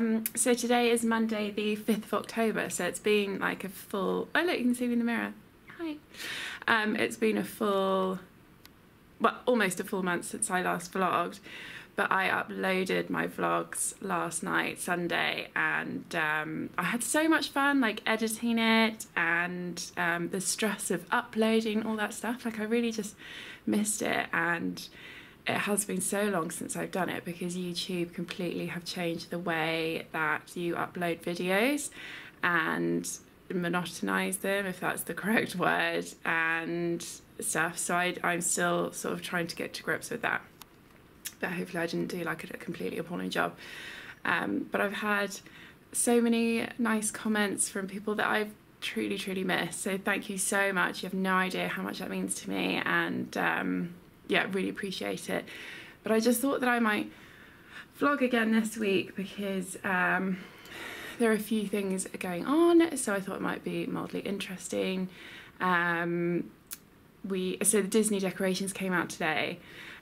um, so today is Monday, the 5th of October. So it's been like a full. Oh, look, you can see me in the mirror. Hi. Um, it's been a full. Well, almost a full month since I last vlogged. But I uploaded my vlogs last night, Sunday, and um, I had so much fun, like editing it and um, the stress of uploading all that stuff. Like, I really just missed it. And it has been so long since I've done it because YouTube completely have changed the way that you upload videos and monotonize them, if that's the correct word, and stuff. So I, I'm still sort of trying to get to grips with that. But hopefully, I didn't do like a completely appalling job. Um, but I've had so many nice comments from people that I've truly, truly missed. So thank you so much. You have no idea how much that means to me. And um, yeah, really appreciate it. But I just thought that I might vlog again this week because um, there are a few things going on, so I thought it might be mildly interesting. Um, we so the Disney decorations came out today,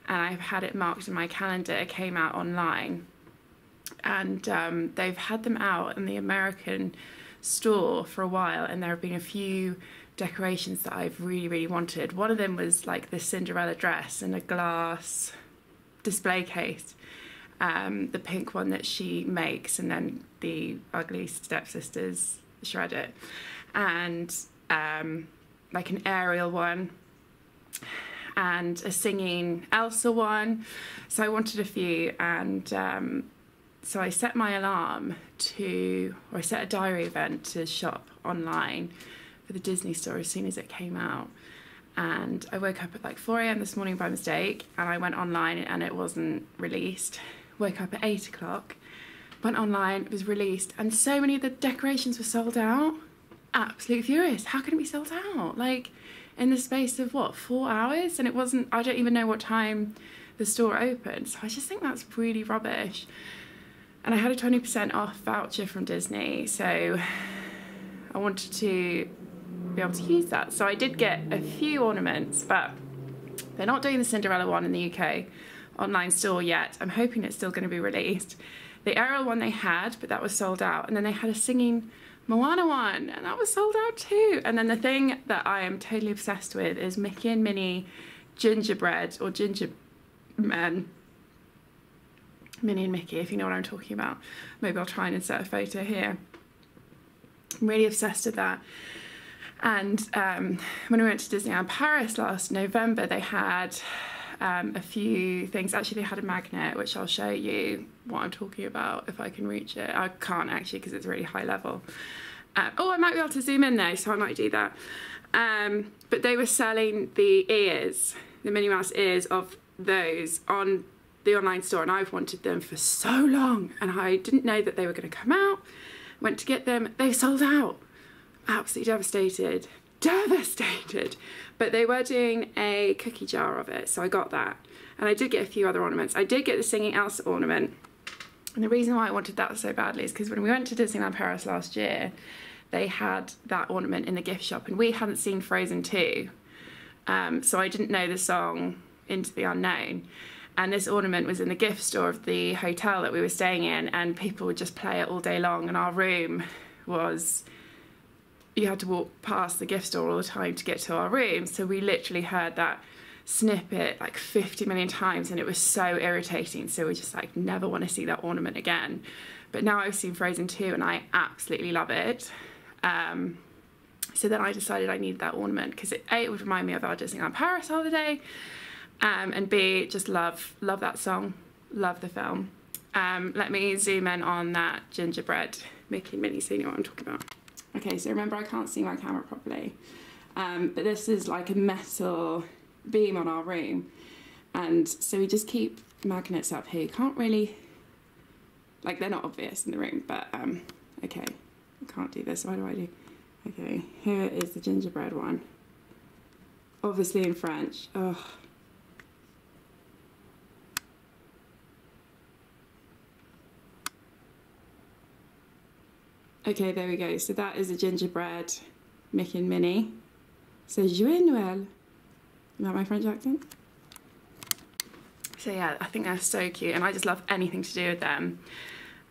and I've had it marked in my calendar. It came out online, and um, they've had them out in the American store for a while, and there have been a few decorations that I've really, really wanted. One of them was like the Cinderella dress in a glass display case. Um, the pink one that she makes, and then the ugly stepsisters shred it, and um, like an Ariel one, and a singing Elsa one. So I wanted a few, and um, so I set my alarm to, or I set a diary event to shop online for the Disney store as soon as it came out. And I woke up at like 4 a.m. this morning by mistake and I went online and it wasn't released. Woke up at 8 o'clock, went online, it was released, and so many of the decorations were sold out. Absolutely furious. How can it be sold out? Like in the space of what, four hours? And it wasn't, I don't even know what time the store opened. So I just think that's really rubbish. And I had a 20% off voucher from Disney. So I wanted to be able to use that. So I did get a few ornaments, but they're not doing the Cinderella one in the UK online store yet. I'm hoping it's still going to be released. The Ariel one they had, but that was sold out. And then they had a singing Moana one, and that was sold out too. And then the thing that I am totally obsessed with is Mickey and Minnie gingerbread or ginger men. Minnie and Mickey, if you know what I'm talking about. Maybe I'll try and insert a photo here. I'm really obsessed with that. And um, when we went to Disneyland Paris last November, they had um, a few things. Actually, they had a magnet, which I'll show you what I'm talking about if I can reach it. I can't actually because it's really high level. Uh, oh, I might be able to zoom in there, so I might do that. Um, but they were selling the ears, the Minnie Mouse ears of those on the online store, and I've wanted them for so long, and I didn't know that they were going to come out. Went to get them, they sold out absolutely devastated. Devastated. But they were doing a cookie jar of it, so I got that. And I did get a few other ornaments. I did get the Singing Elsa ornament. And the reason why I wanted that so badly is because when we went to Disneyland Paris last year, they had that ornament in the gift shop, and we hadn't seen Frozen 2. Um, so I didn't know the song Into the Unknown. And this ornament was in the gift store of the hotel that we were staying in, and people would just play it all day long. And our room was you had to walk past the gift store all the time to get to our room. So we literally heard that snippet like 50 million times and it was so irritating. So we just like never want to see that ornament again. But now I've seen Frozen 2 and I absolutely love it. Um, so then I decided I needed that ornament because it, A, it would remind me of our Disneyland Paris holiday, um, and B, just love, love that song, love the film. Um, let me zoom in on that gingerbread Mickey Minnie so you know what I'm talking about. Okay, so remember I can't see my camera properly. Um, but this is like a metal beam on our room. And so we just keep magnets up here. You can't really, like they're not obvious in the room, but um, okay. I can't do this, what do I do? Okay, here is the gingerbread one. Obviously in French. Oh, Okay, there we go. So that is a gingerbread Mickey and Minnie. So Joyeux Noël. Is that my French accent? So yeah, I think they're so cute and I just love anything to do with them.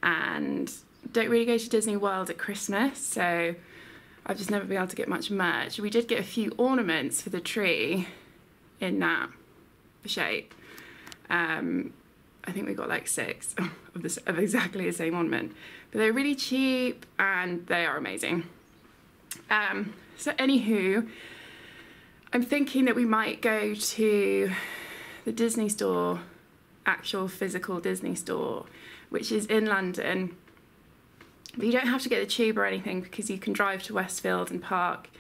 and don't really go to Disney World at Christmas, so I've just never been able to get much merch. We did get a few ornaments for the tree in that shape. Um, I think we got like six of, of exactly the same ornament. But they're really cheap and they are amazing. Um, so anywho, I'm thinking that we might go to the Disney store, actual physical Disney store, which is in London. But you don't have to get the tube or anything because you can drive to Westfield and park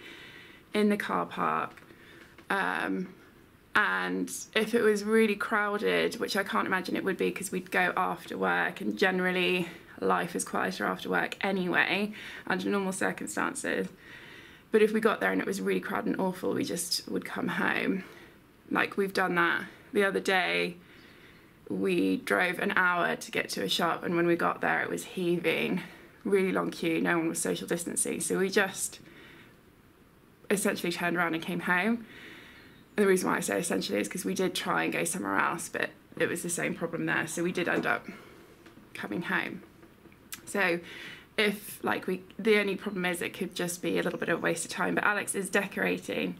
in the car park. Um, and if it was really crowded, which I can't imagine it would be because we'd go after work and generally life is quieter after work anyway, under normal circumstances. But if we got there and it was really crowded and awful, we just would come home. Like we've done that the other day. We drove an hour to get to a shop, and when we got there, it was heaving, really long queue. No one was social distancing, so we just essentially turned around and came home. The reason why I say essentially is because we did try and go somewhere else, but it was the same problem there. So we did end up coming home. So if like we the only problem is it could just be a little bit of a waste of time but alex is decorating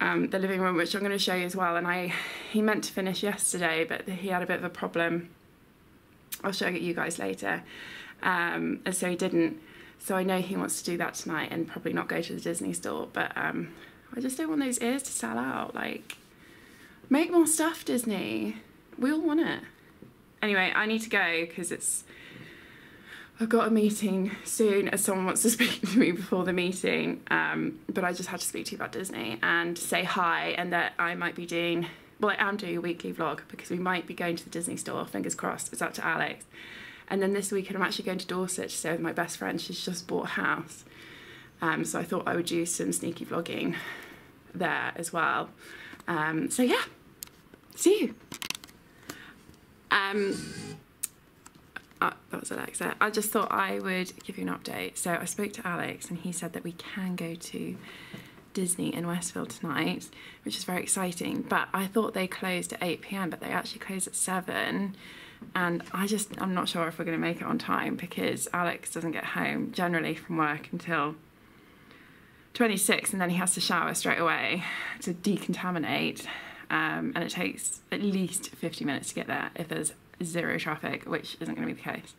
um, the living room which i'm going to show you as well and i he meant to finish yesterday but he had a bit of a problem i'll show it you guys later um, and so he didn't so i know he wants to do that tonight and probably not go to the disney store but um, i just don't want those ears to sell out like make more stuff disney we all want it anyway i need to go because it's I've got a meeting soon as someone wants to speak to me before the meeting, um, but I just had to speak to you about Disney and say hi and that I might be doing, well, I am doing a weekly vlog because we might be going to the Disney store, fingers crossed, it's up to Alex. And then this weekend I'm actually going to Dorset to stay with my best friend, she's just bought a house. Um, so I thought I would do some sneaky vlogging there as well. Um, so yeah, see you. Um, uh, that was Alexa. I just thought I would give you an update. So I spoke to Alex and he said that we can go to Disney in Westfield tonight, which is very exciting. But I thought they closed at 8 pm, but they actually closed at 7. And I just, I'm not sure if we're going to make it on time because Alex doesn't get home generally from work until 26 and then he has to shower straight away to decontaminate. Um, and it takes at least 50 minutes to get there if there's zero traffic, which isn't going to be the case,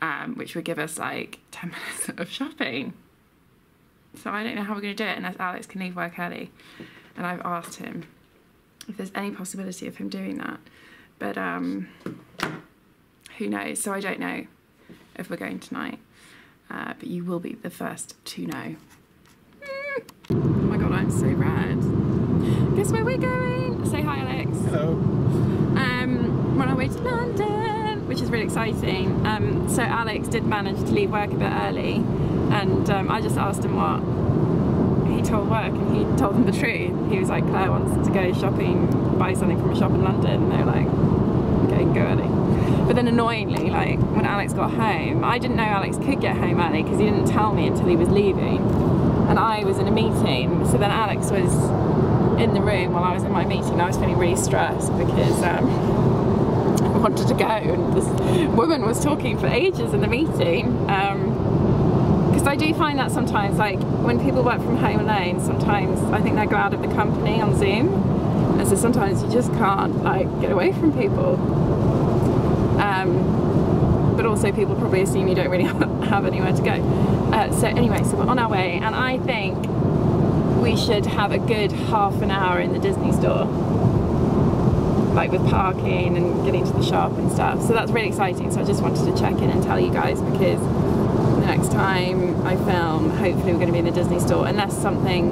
um, which would give us like 10 minutes of shopping. So I don't know how we're going to do it unless Alex can leave work early. And I've asked him if there's any possibility of him doing that. But um, who knows? So I don't know if we're going tonight. Uh, but you will be the first to know. Oh my god, I'm so red. Guess where we're going? Say hi, Alex. Hello Um, on our way to London, which is really exciting. Um, so Alex did manage to leave work a bit early, and um, I just asked him what he told work, and he told them the truth. He was like, Claire wants to go shopping, buy something from a shop in London. And they were like, okay, go early. But then annoyingly, like when Alex got home, I didn't know Alex could get home early because he didn't tell me until he was leaving. And I was in a meeting, so then Alex was in the room while I was in my meeting. I was feeling really stressed because um, wanted to go and this woman was talking for ages in the meeting because um, I do find that sometimes like when people work from home alone sometimes I think they go out of the company on Zoom and so sometimes you just can't like get away from people um, but also people probably assume you don't really have anywhere to go uh, so anyway so we're on our way and I think we should have a good half an hour in the Disney store like with parking and getting to the shop and stuff. So that's really exciting. So I just wanted to check in and tell you guys because the next time I film, hopefully we're going to be in the Disney store unless something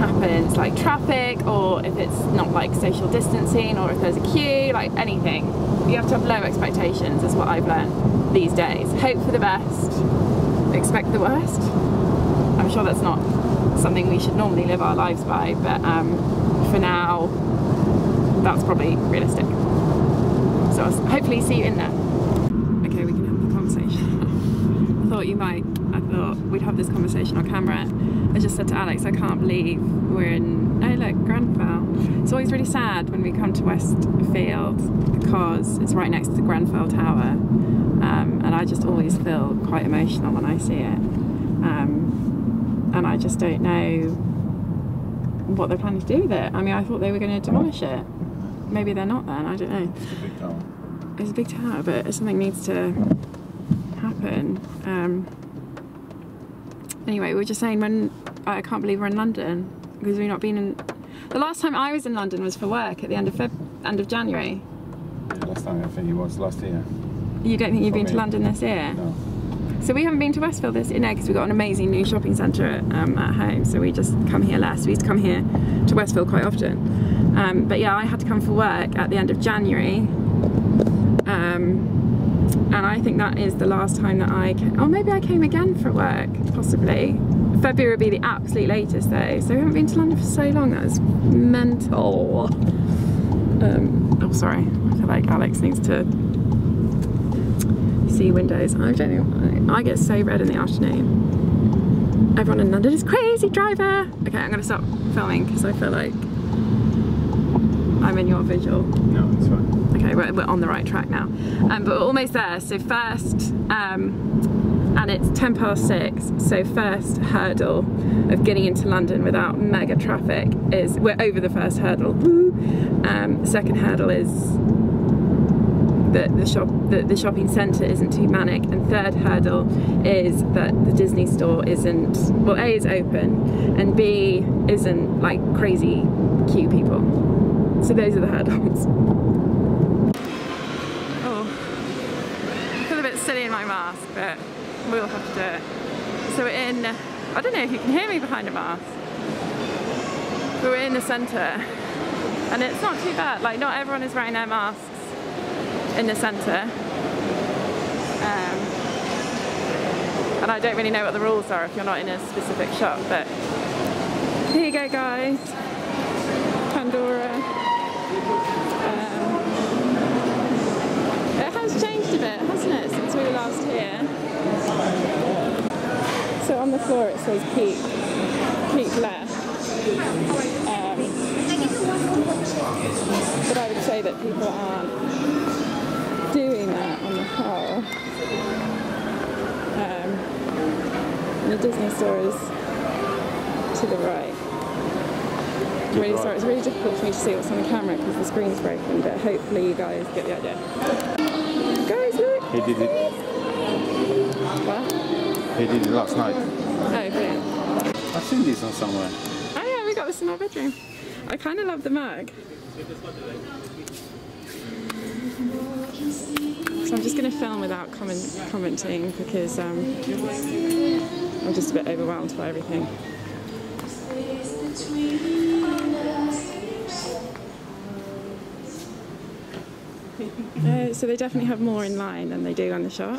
happens like traffic or if it's not like social distancing or if there's a queue, like anything. You have to have low expectations is what I've learned these days. Hope for the best, expect the worst. I'm sure that's not something we should normally live our lives by, but um, for now, that's probably realistic. So I'll hopefully see you in there. Okay, we can have the conversation. I thought you might, I thought we'd have this conversation on camera. I just said to Alex, I can't believe we're in, oh look, Grenfell. It's always really sad when we come to Westfield because it's right next to the Grenfell Tower. Um, and I just always feel quite emotional when I see it. Um, and I just don't know what they're planning to do with it. I mean, I thought they were going to demolish it. Maybe they're not then, I don't know. It's a big tower. It's a big tower, but something needs to happen. Um, anyway, we were just saying when I can't believe we're in London because we've not been in. The last time I was in London was for work at the end of Feb, end of January. Yeah, last time I think it was last year. You don't think you've For been to. London this year? No. So we haven't been to Westfield this year, no, because we've got an amazing new shopping centre um, at home. So we just come here less. We used to come here to Westfield quite often. Um, but yeah, I had to come for work at the end of January. Um, and I think that is the last time that I came. Oh, maybe I came again for work, possibly. February would be the absolute latest though. So we haven't been to London for so long. That is mental. Um, oh, sorry. I feel like Alex needs to see windows. I don't know. I get so red in the afternoon. Everyone in London is crazy driver. Okay, I'm gonna stop filming because I feel like I'm in your visual. No, it's fine. Okay, we're, we're on the right track now. Um, but we're almost there. So first, um, and it's 10 past six. So first hurdle of getting into London without mega traffic is, we're over the first hurdle. Um, second hurdle is that the shop that the shopping centre isn't too manic and third hurdle is that the Disney store isn't well A is open and B isn't like crazy queue people. So those are the hurdles. Oh I feel a bit silly in my mask but we'll have to do it. So we're in I don't know if you can hear me behind a mask. But we're in the centre and it's not too bad. Like not everyone is wearing their masks in the centre. Um, and I don't really know what the rules are if you're not in a specific shop, but here you go guys. Pandora. Um, it has changed a bit, hasn't it, since we were last here? So on the floor it says peak, peak left. Um, but I would say that people aren't doing that on the whole. Um, the Disney store is to the right. I'm really sorry, it's really difficult for me to see what's on the camera because the screen's broken, but hopefully you guys get the idea. Guys, look! He did it. What? He did it last night. Oh, brilliant. I've seen these on somewhere. Oh yeah, we got this in our bedroom. I kind of love the mug. So I'm just going to film without comment, commenting because um, I'm just a bit overwhelmed by everything. Uh, so they definitely have more in line than they do on the shop.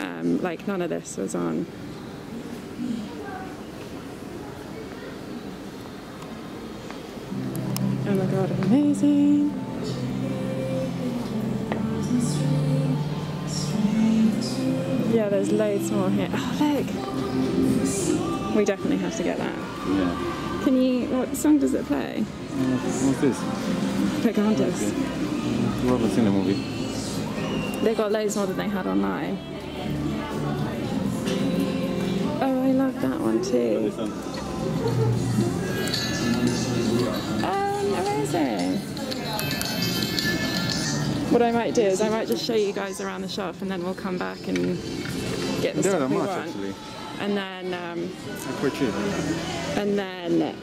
Um, like none of this was on Oh my god, amazing. Yeah, there's loads more here. Oh, look! We definitely have to get that. Yeah. Can you, what song does it play? Uh, what's this? Pocahontas. You haven't seen the movie? They got loads more than they had online. Oh, I love that one too. This What I might do is I might just show you guys around the shop and then we'll come back and get the stuff we much want. actually. And then, um, quite cheap. and then,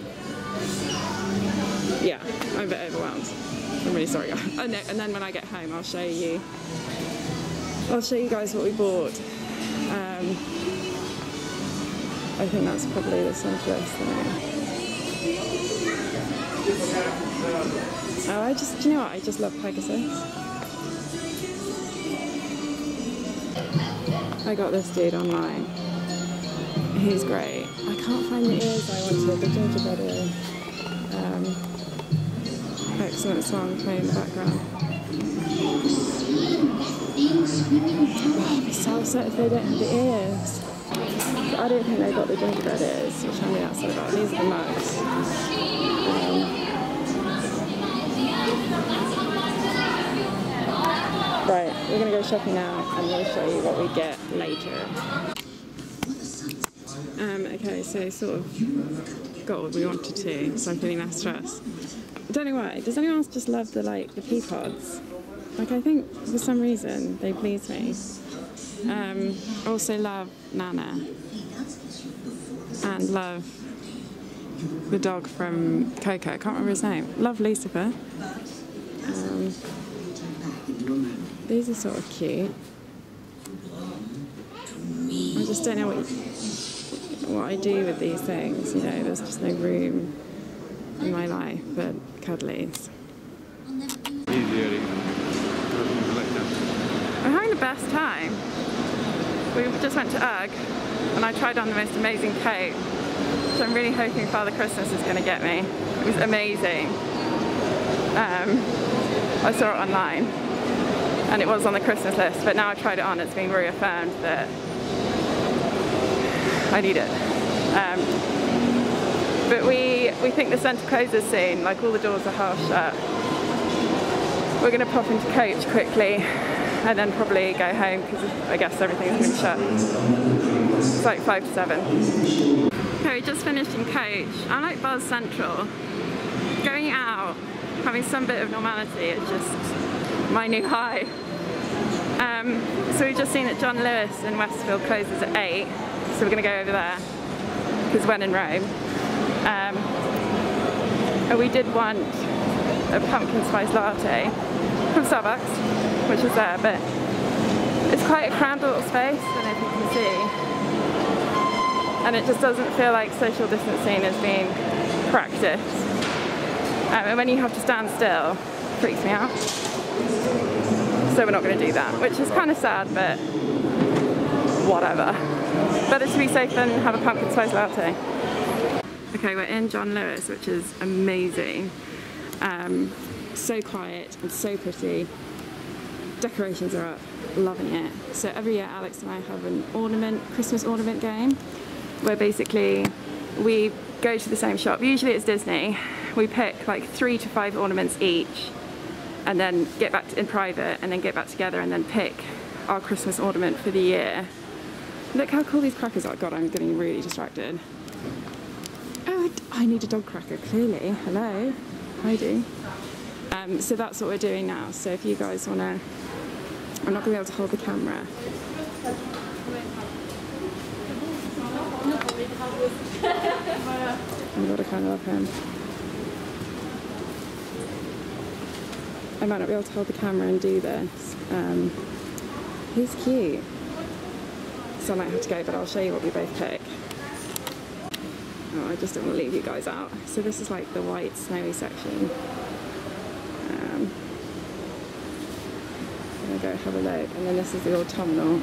yeah, I'm a bit overwhelmed. I'm really sorry, and then when I get home, I'll show you. I'll show you guys what we bought. Um, I think that's probably the simplest thing. Oh, I just, do you know what? I just love Pegasus. I got this dude online. He's great. I can't find the ears I wanted, the gingerbread ear. Um, excellent song playing in the background. Oh, I'd be so upset if they don't have the ears. But I don't think they got the gingerbread ears, which I'm really upset about. These are the mugs. Right, we're gonna go shopping now and we'll show you what we get later. Um, okay, so sort of got what we wanted to, so I'm feeling less stressed. Don't know why. Does anyone else just love the like the pea pods? Like I think for some reason they please me. Um, also love Nana and love the dog from Coco. I can't remember his name. Love Lucifer. Um, these are sort of cute. I just don't know what what I do with these things. You know, there's just no room in my life for cuddlies. We're having the best time. We just went to UGG and I tried on the most amazing coat, So I'm really hoping Father Christmas is going to get me. It was amazing. Um, I saw it online and it was on the Christmas list, but now I've tried it on, it's been reaffirmed that I need it. Um, but we, we think the centre closes soon, like all the doors are half shut. We're going to pop into coach quickly and then probably go home because I guess everything's been shut. It's like five to seven. Okay, we just finished in coach. I'm like Buzz Central. Going out, having some bit of normality is just my new high. Um, so we've just seen that John Lewis in Westfield closes at 8, so we're going to go over there because when in Rome. Um, and we did want a pumpkin spice latte from Starbucks, which is there, but it's quite a cramped little space, I don't know if you can see. And it just doesn't feel like social distancing is being practiced. Um, and when you have to stand still, freaks me out. So we're not going to do that, which is kind of sad, but whatever. Better to be safe than have a pumpkin spice latte. Okay, we're in John Lewis, which is amazing. Um, so quiet and so pretty. Decorations are up, loving it. So every year Alex and I have an ornament, Christmas ornament game, where basically we go to the same shop. Usually it's Disney. We pick like three to five ornaments each and then get back to, in private and then get back together and then pick our Christmas ornament for the year. Look how cool these crackers are. God, I'm getting really distracted. Oh, I need a dog cracker, clearly. Hello. I do. Um, so that's what we're doing now. So if you guys want to, I'm not going to be able to hold the camera. I've got to kind of love him. I might not be able to hold the camera and do this. Um, he's cute. So I might have to go, but I'll show you what we both pick. Oh, I just don't want to leave you guys out. So this is like the white snowy section. Um, I'm gonna go have a look. And then this is the autumnal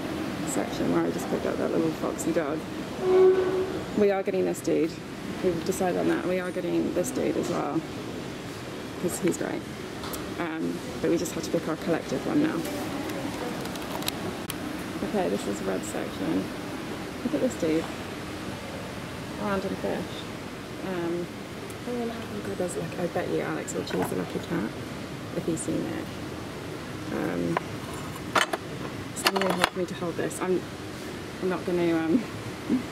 section where I just picked up that little foxy dog. We are getting this dude. We've decided on that. We are getting this dude as well. Because he's great. Um, but we just have to pick our collective one now. Okay, this is red section. Look at this dude. Random fish. Um, oh, and God, there's like, I bet you Alex will choose the lucky cat if he's seen it. Um, someone will help me to hold this. I'm, I'm not going to. Um,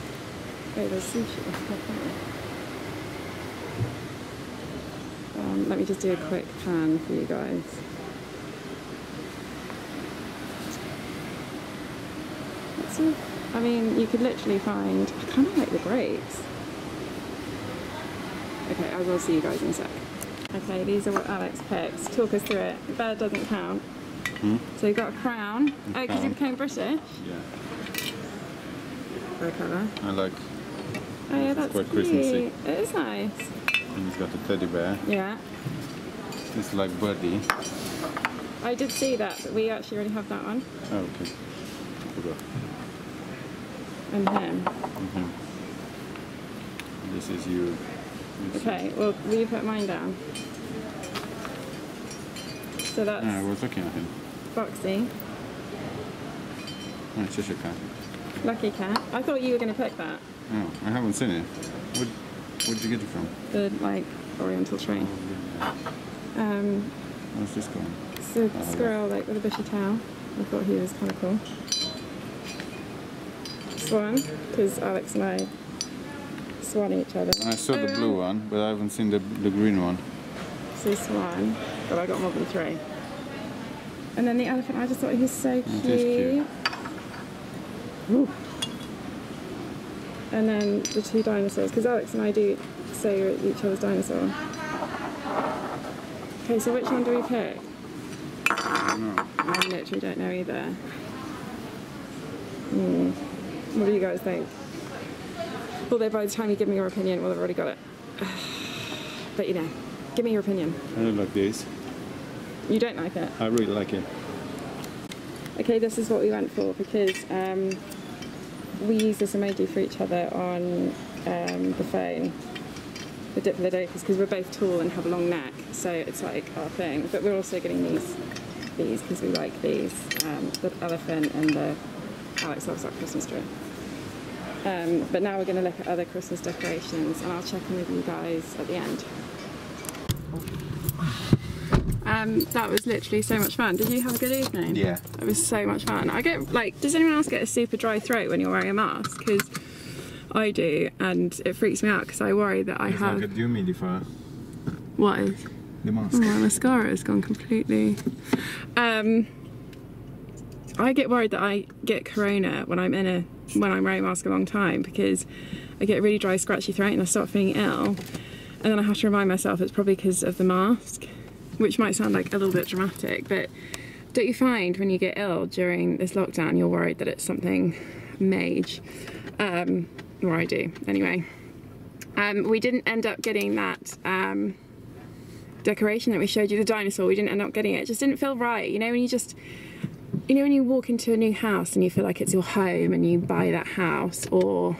oh, there's sushi. Um, let me just do a quick pan for you guys. That's a, I mean, you could literally find. I kind of like the grapes. Okay, I will see you guys in a sec. Okay, these are what Alex picks. Talk us through it. Bird doesn't count. Hmm? So you've got a crown. Oh, because you became British. Yeah. Very clever. I like. Oh yeah, that's quite cute. Christmassy. It is nice. And he's got a teddy bear. Yeah. This is like Birdie. I did see that, but we actually already have that one. Oh, okay. And him. hmm This is you. This is- Okay, well, will you put mine down? So that's Yeah, I was looking at him. Foxy, Oh, Cheshire Cat. Lucky Cat. I thought you were going to pick that. Oh, I haven't seen it. Where, where'd you get it from? The, like, Oriental tree. Um, Where's this going? It's a squirrel like with a bushy tail. I thought he was kind of cool. Swan, because Alex and I swan each other. I saw the Oh, blue one, but I haven't seen the the green one. So swan, but I got more than three. And then the elephant, I just thought he was so cute. cute. Ooh. And then the two dinosaurs, because Alex and I do say we're each other's dinosaur. Okay, so which one do we pick? I don't know. I literally don't know either. Hmm. What do you guys think? Although by the time you give me your opinion, we'll have already got it. But you know, give me your opinion. I don't like this. You don't like it? I really like it. Okay, this is what we went for because um, we use this emoji for each other on um, the phone, the Diplodocus, because we're both tall and have a long neck, so it's like our thing. But we're also getting these, these because we like these, um, the elephant and the Alex loves that Christmas tree. Um, but now we're going to look at other Christmas decorations, and I'll check in with you guys at the end. Um, that was literally so much fun. Did you have a good evening? Yeah. It was so much fun. I get like, does anyone else get a super dry throat when you're wearing a mask? Because I do, and it freaks me out because I worry that I have. Like a dehumidifier. What is? The Oh, mask. my mascara has gone completely. Um, I get worried that I get corona when I'm in a when I'm wearing a mask a long time because I get really dry, scratchy throat and I start feeling ill, and then I have to remind myself it's probably because of the mask, which might sound like a little bit dramatic, but don't you find when you get ill during this lockdown, you're worried that it's something mage? Um, or I do, anyway. Um, we didn't end up getting that. Um, decoration that we showed you, the dinosaur, we didn't end up getting it. It just didn't feel right. You know, when you just, you know, when you walk into a new house and you feel like it's your home and you buy that house, or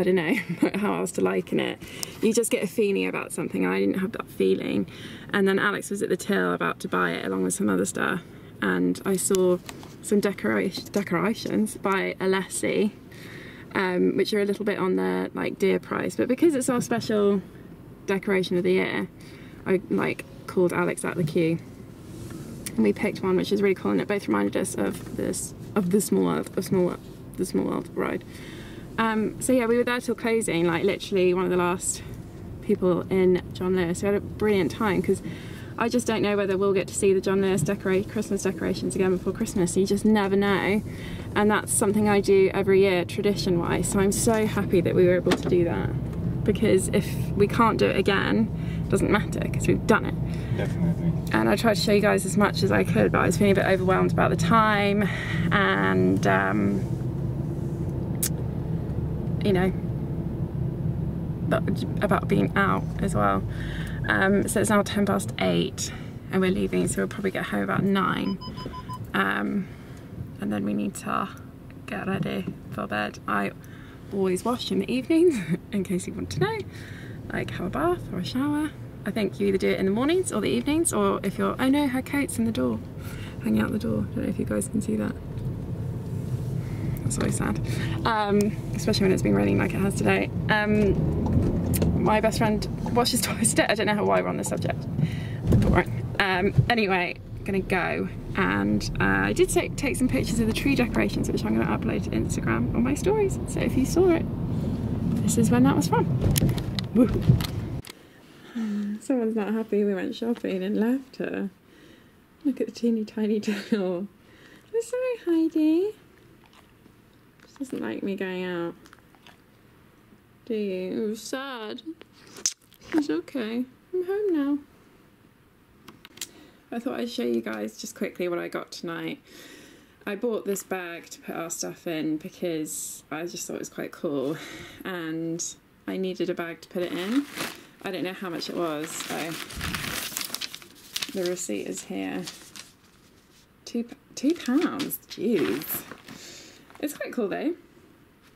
I don't know how else to liken it, you just get a feeling about something. I didn't have that feeling. And then Alex was at the till about to buy it along with some other stuff, and I saw some decoration, decorations by Alessi. Um, which are a little bit on the like dear price, but because it's our special decoration of the year, I like called Alex out the queue, and we picked one which is really cool, and it both reminded us of this of the small world of small World- the small world ride. Um, so yeah, we were there till closing, like literally one of the last people in John Lewis. We had a brilliant time because I just don't know whether we'll get to see the John Lewis decorate Christmas decorations again before Christmas. You just never know, and that's something I do every year tradition-wise. So I'm so happy that we were able to do that because if we can't do it again, it doesn't matter because we've done it. Definitely. And I tried to show you guys as much as I could, but I was feeling a bit overwhelmed about the time and, um, you know, about being out as well. Um, so it's now 10 past 8 and we're leaving, so we'll probably get home about 9. Um, and then we need to get ready for bed. I always wash in the evenings, in case you want to know, like have a bath or a shower. I think you either do it in the mornings or the evenings, or if you're, oh no, her coat's in the door, hanging out the door. I don't know if you guys can see that. That's always sad, um, especially when it's been raining like it has today. Um, my best friend washes toys today. I don't know why we're on this subject. Boring. Um, anyway, gonna go and uh, I did take, take some pictures of the tree decorations, which I'm gonna upload to Instagram on my stories. So if you saw it, this is when that was from. Woo. Someone's not happy we went shopping and left her. Look at the teeny tiny door. I'm sorry, Heidi. Doesn't like me going out. Do you? It was sad. It's okay. I'm home now. I thought I'd show you guys just quickly what I got tonight. I bought this bag to put our stuff in because I just thought it was quite cool and I needed a bag to put it in. I don't know how much it was, so the receipt is here. Two, two pounds, jeez. It's quite cool though.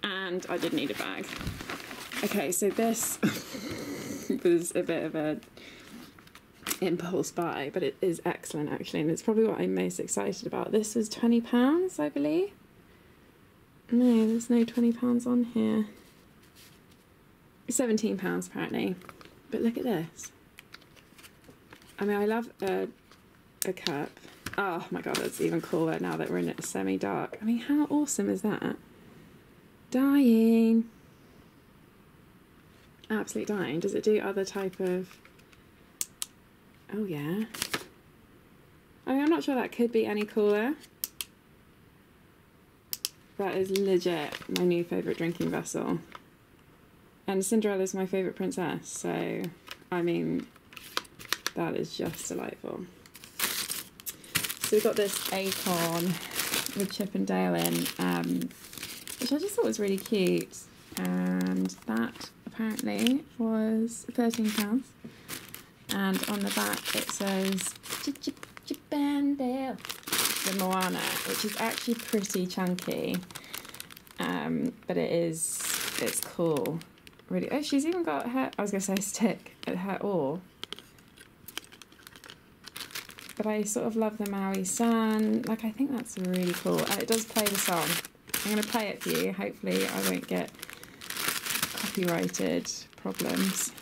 And I did need a bag. Okay, so this was a bit of a impulse buy, but it is excellent actually, and it's probably what I'm most excited about. This was twenty pounds, I believe. No, there's no twenty pounds on here. Seventeen pounds apparently, but look at this. I mean, I love a a cup. Oh my god, that's even cooler now that we're in it semi dark. I mean, how awesome is that? Dying. Absolute dying. Does it do other type of. Oh, yeah. I mean, I'm not sure that could be any cooler. That is legit my new favourite drinking vessel. And Cinderella's my favourite princess, so I mean, that is just delightful. So we've got this acorn with Chip and Dale in, um, which I just thought was really cute. And that apparently was £13. And on the back it says Chip, Chip, Chip and Dale, the Moana, which is actually pretty chunky. Um, but it is, it's cool. Really, oh, she's even got her, I was going to say stick at her oar but I sort of love the Maui Sun. Like, I think that's really cool. And it does play the song. I'm going to play it for you. Hopefully, I won't get copyrighted problems.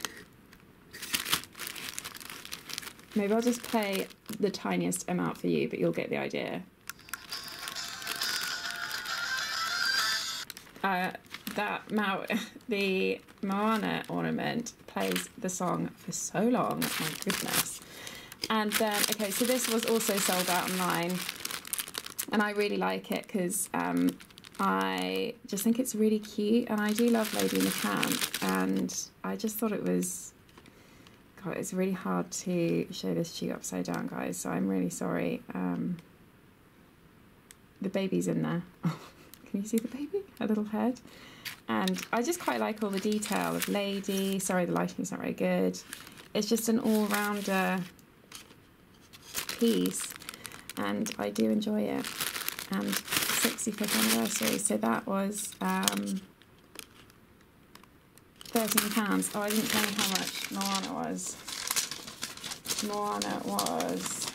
Maybe I'll just play the tiniest amount for you, but you'll get the idea. Uh, that Mau the Moana ornament plays the song for so long. My goodness. And then, okay, so this was also sold out online. And I really like it because um, I just think it's really cute. And I do love Lady in the Tramp. And I just thought it was, God, it's really hard to show this to you upside down, guys. So I'm really sorry. Um, the baby's in there. Can you see the baby? A little head. And I just quite like all the detail of Lady. Sorry, the lighting's not very good. It's just an all-rounder piece and I do enjoy it. And 65th anniversary, so that was um, £13. Oh, I didn't tell you how much Moana was. Moana was.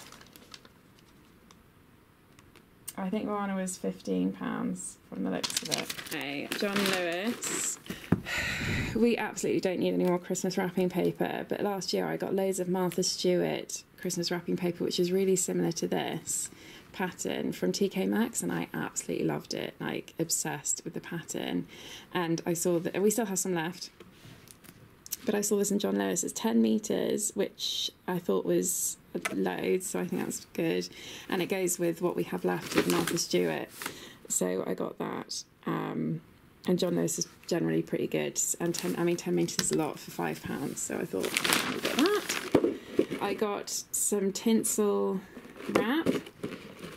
I think Moana was £15 from the looks of it. Okay, John Lewis. We absolutely don't need any more Christmas wrapping paper, but last year I got loads of Martha Stewart Christmas wrapping paper, which is really similar to this pattern from TK Maxx, and I absolutely loved it. Like obsessed with the pattern, and I saw that we still have some left. But I saw this in John Lewis. It's ten meters, which I thought was loads, so I think that's good. And it goes with what we have left with Martha Stewart, so I got that. Um, and John Lewis is generally pretty good. And ten, I mean, ten meters is a lot for five pounds, so I thought I'll get that. I got some tinsel wrap.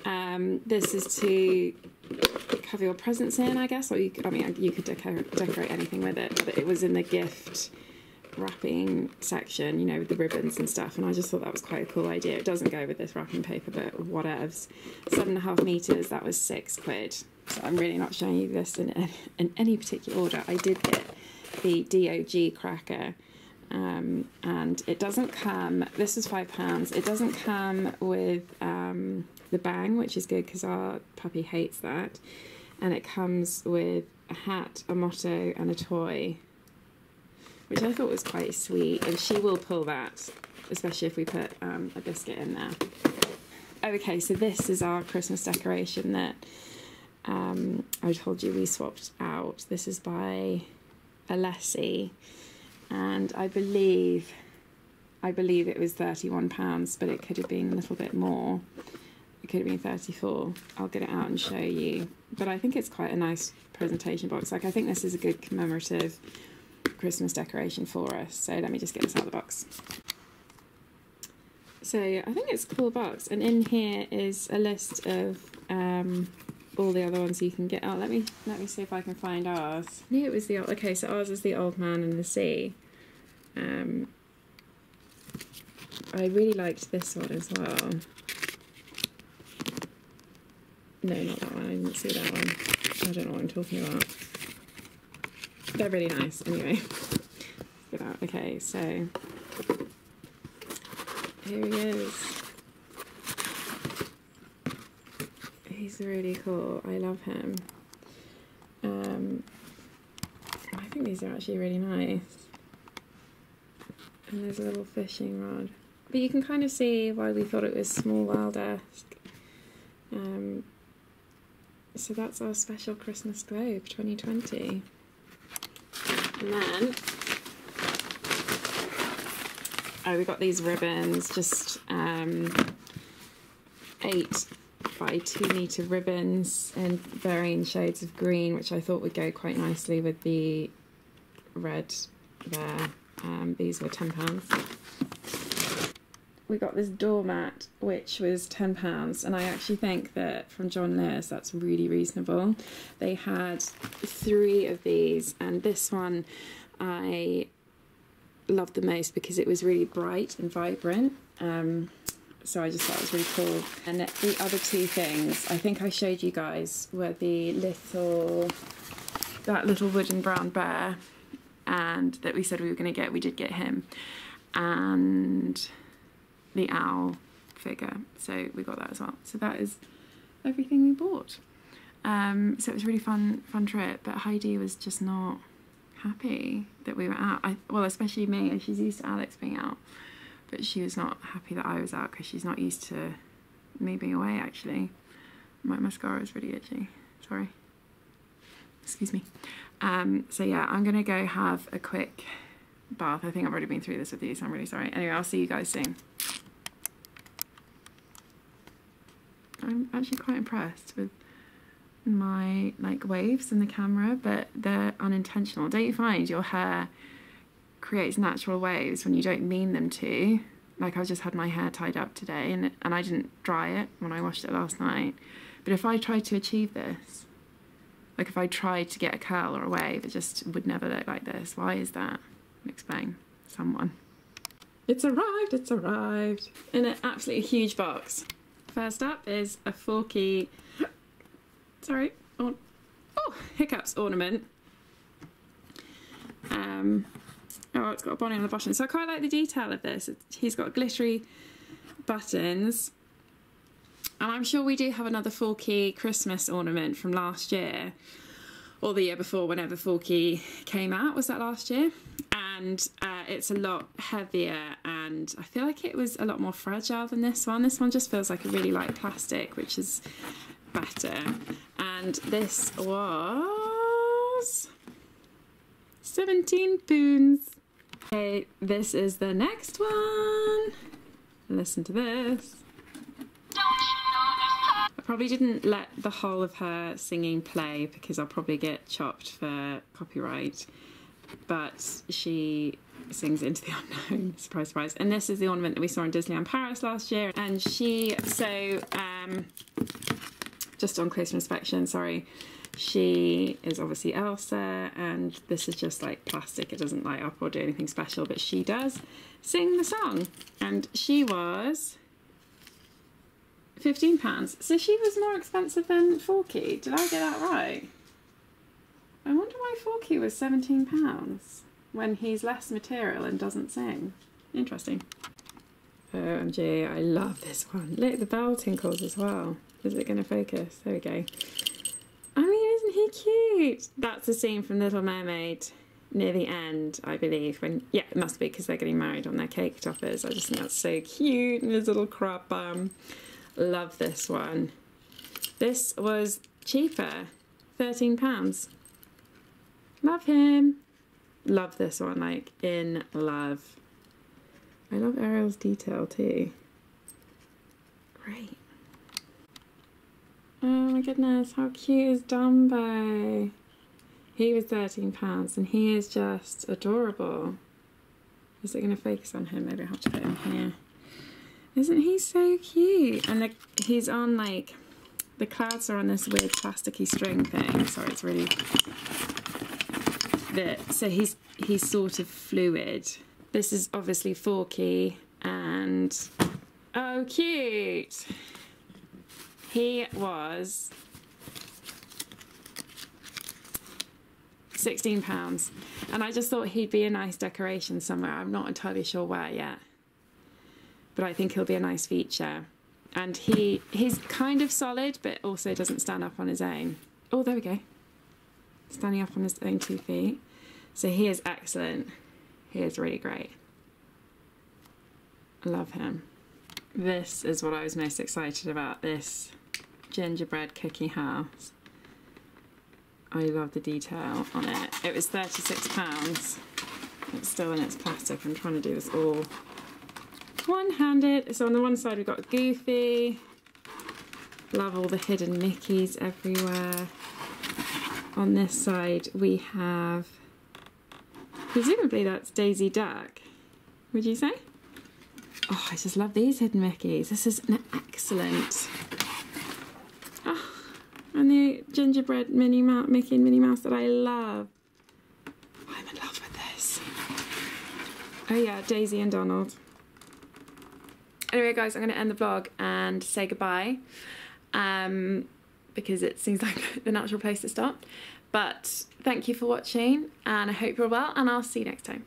Um, this is to cover your presents in, I guess, or you, I mean, you could decorate, decorate anything with it, but it was in the gift wrapping section, you know, with the ribbons and stuff, and I just thought that was quite a cool idea. It doesn't go with this wrapping paper, but whatevs. Seven and a half meters, that was six quid. So I'm really not showing you this in, in any particular order. I did get the DOG cracker um, and it doesn't come, this is five pounds, it doesn't come with um, the bang, which is good because our puppy hates that. And it comes with a hat, a motto, and a toy, which I thought was quite sweet. And she will pull that, especially if we put um, a biscuit in there. Okay, so this is our Christmas decoration that um, I told you we swapped out. This is by Alessi and I believe I believe it was £31, but it could have been a little bit more. It could have been 34 I'll get it out and show you. But I think it's quite a nice presentation box. Like, I think this is a good commemorative Christmas decoration for us. So let me just get this out of the box. So I think it's a cool box. And in here is a list of um, all the other ones you can get. Oh, let me let me see if I can find ours. I knew it was the old. Okay, so ours is the Old Man and the Sea. Um, I really liked this one as well. No, not that one. I didn't see that one. I don't know what I'm talking about. They're really nice. Anyway. Okay, so here he is. he's really cool. I love him. Um, I think these are actually really nice. And there's a little fishing rod. But you can kind of see why we thought it was small wild. Um, so that's our special Christmas globe 2020. And then, oh, we got these ribbons, just um, eight by two meter ribbons in varying shades of green, which I thought would go quite nicely with the red there. Um, these were £10 we got this doormat which was £10 and I actually think that from John Lewis that's really reasonable. They had three of these and this one I loved the most because it was really bright and vibrant. Um, so I just thought it was really cool. And the other two things I think I showed you guys were the little, that little wooden brown bear and that we said we were going to get, we did get him. And the owl figure. So we got that as well. So that is everything we bought. Um, so it was really fun, fun trip. But Heidi was just not happy that we were out. I, well, especially me. She's used to Alex being out, but she was not happy that I was out because she's not used to me being away. Actually, my mascara is really itchy. Sorry. Excuse me. Um, so yeah, I'm gonna go have a quick bath. I think I've already been through this with you, so I'm really sorry. Anyway, I'll see you guys soon. I'm actually quite impressed with my like waves in the camera, but they're unintentional. Don't you find your hair creates natural waves when you don't mean them to? Like I just had my hair tied up today and and I didn't dry it when I washed it last night. But if I tried to achieve this, like if I tried to get a curl or a wave, it just would never look like this. Why is that? Explain. Someone. It's arrived, it's arrived. In an absolutely huge box. First up is a forky, sorry, oh, oh hiccups ornament. Um, oh, it's got a bonnet on the bottom. So I quite like the detail of this. It's, he's got glittery buttons. And I'm sure we do have another Forky Christmas ornament from last year or the year before, whenever Forky came out. Was that last year? And uh, it's a lot heavier, and I feel like it was a lot more fragile than this one. This one just feels like a really light plastic, which is better. And this was 17 pounds. Okay, this is the next one. Listen to this. Probably didn't let the whole of her singing play because I'll probably get chopped for copyright. But she sings into the unknown, surprise, surprise. And this is the ornament that we saw in Disneyland Paris last year. And she, so, um, just on closer inspection, sorry, she is obviously Elsa, and this is just like plastic. It doesn't light up or do anything special, but she does sing the song. And she was Fifteen pounds. So she was more expensive than Forky. Did I get that right? I wonder why Forky was seventeen pounds when he's less material and doesn't sing. Interesting. OMG, I love this one. Look, the bell tinkles as well. Is it going to focus? There we go. I mean, isn't he cute? That's a scene from Little Mermaid near the end, I believe. When yeah, it must be because they're getting married on their cake toppers. I just think that's so cute and his little crop bum. Love this one. This was cheaper, £13. Love him. Love this one, like in love. I love Ariel's detail too. Great. Oh my goodness, how cute is Dumbo? He was £13 and he is just adorable. Is it going to focus on him? Maybe I have to put him here. Isn't he so cute? And the, he's on like, the clouds are on this weird plasticky string thing. Sorry, it's really, the, so he's, he's sort of fluid. This is obviously Forky and, oh cute. He was £16 and I just thought he'd be a nice decoration somewhere. I'm not entirely sure where yet but I think he'll be a nice feature. And he he's kind of solid, but also doesn't stand up on his own. Oh, there we go. Standing up on his own two feet. So he is excellent. He is really great. I love him. This is what I was most excited about. This gingerbread cookie house. I love the detail on it. It was £36. It's still in its plastic. I'm trying to do this all one-handed. So on the one side we've got Goofy. Love all the hidden Mickeys everywhere. On this side we have, presumably that's Daisy Duck. Would you say? Oh, I just love these hidden Mickeys. This is an excellent. Oh, and the gingerbread Minnie Mouse, Mickey and Minnie Mouse that I love. I'm in love with this. Oh yeah, Daisy and Donald. Anyway, guys, I'm going to end the vlog and say goodbye um, because it seems like the natural place to stop. But thank you for watching, and I hope you're well, and I'll see you next time.